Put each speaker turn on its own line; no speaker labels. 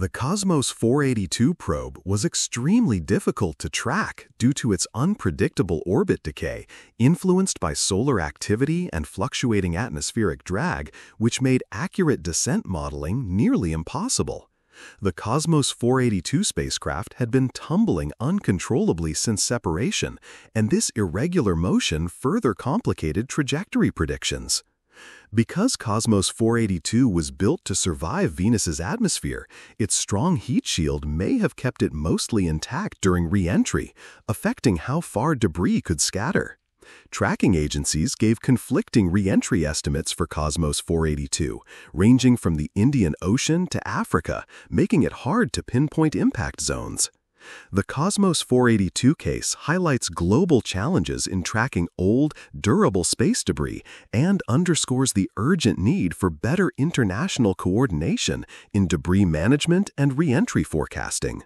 The Kosmos 482 probe was extremely difficult to track due to its unpredictable orbit decay, influenced by solar activity and fluctuating atmospheric drag, which made accurate descent modeling nearly impossible. The Kosmos 482 spacecraft had been tumbling uncontrollably since separation, and this irregular motion further complicated trajectory predictions. Because Kosmos 482 was built to survive Venus's atmosphere, its strong heat shield may have kept it mostly intact during re-entry, affecting how far debris could scatter. Tracking agencies gave conflicting re-entry estimates for Kosmos 482, ranging from the Indian Ocean to Africa, making it hard to pinpoint impact zones. The Kosmos 482 case highlights global challenges in tracking old, durable space debris and underscores the urgent need for better international coordination in debris management and re-entry forecasting.